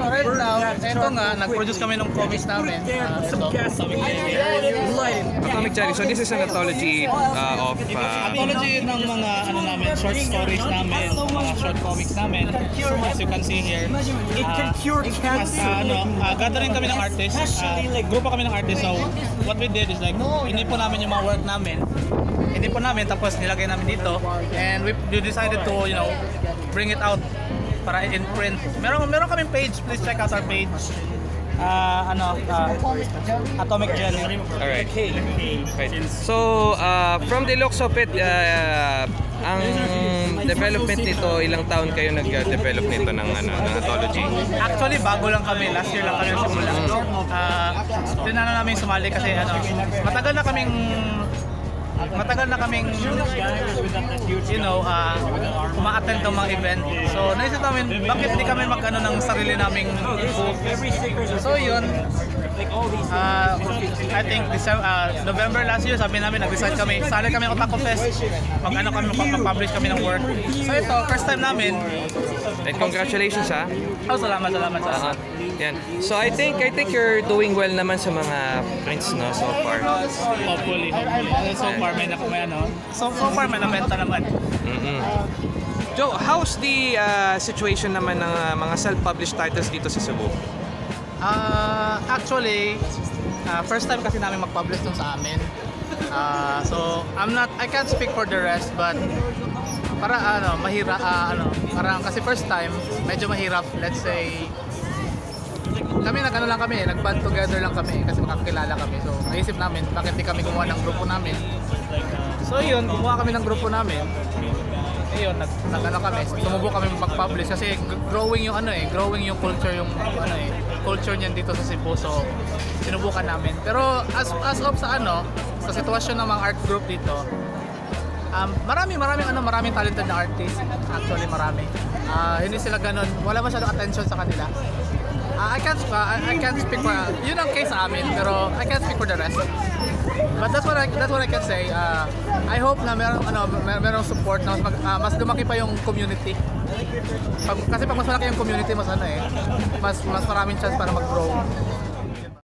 right now, ito nga, nag-produce kami ng comics namin. Uh, ito, Atomic. Atomic Cherry. So this is an anthology uh, of uh, Anthology ng mga ano namin, short stories namin, mga short comics namin. As you can see here. It can cure As, cancer. uh, ano, uh, gathering kami ng artists. Uh, grupo kami ng artists. So, what we did is like, inipon namin yung mga work namin. Inipon namin, tapos nilagay namin dito. And we decided to, you know, bring it out para in print. Meron, meron kaming page. Please check out our page. Uh, ano, uh, Atomic Jelly. Alright. Right. So, uh, from the looks of it, uh, ang development nito, ilang taon kayo nag-develop nito ng, ano, ng anthology? Actually, bago lang kami. Last year lang kami simula. Uh, tinanong namin sumali kasi ano, matagal na kaming matagal na kaming you know, uh, uma-attend ng mga event. So, naisip namin, bakit hindi kami mag-ano ng sarili naming booth? So, yun. Uh, I think December, uh, November last year, sabi namin, nag-decide kami, sali kami ng Otaku Fest. Mag-ano kami, mag-publish kami ng work. So, ito, first time namin. And congratulations ha. Oh, salamat, salamat, Uh, salamat. yan. So I think I think you're doing well naman sa mga prints no so far. Hopefully, hopefully. So far, may, nak- may ano. So, so far, may nabenta naman. mm Joe, how's the uh, situation naman ng uh, mga self-published titles dito sa Cebu? Uh, actually, uh, first time kasi namin mag-publish dun sa amin. Uh, so, I'm not, I can't speak for the rest, but para ano, mahirap, uh, ano, parang kasi first time, medyo mahirap, let's say, kami nag ano lang kami, nag-band together lang kami kasi makakilala kami. So, naisip namin, bakit di kami gumawa ng grupo namin. So, yun, gumawa kami ng grupo namin. Ayun, nag, nag ano kami, sumubok kami mag-publish kasi growing yung ano eh, growing yung culture yung ano eh, culture niyan dito sa Cebu. So, sinubukan namin. Pero as as of sa ano, sa sitwasyon ng mga art group dito, um, marami maraming ano, maraming talented na artist. Actually, marami. Ah, hindi sila ganun, wala masyadong attention sa kanila. Ah, I can't uh, I, I can't speak for yun ang case sa amin pero I can't speak for the rest. But that's what I that's what I can say. Uh, I hope na meron ano mer merong support na mas, ah, mas lumaki pa yung community. Pag, kasi pag mas malaki yung community mas ano eh mas mas maraming chance para mag-grow.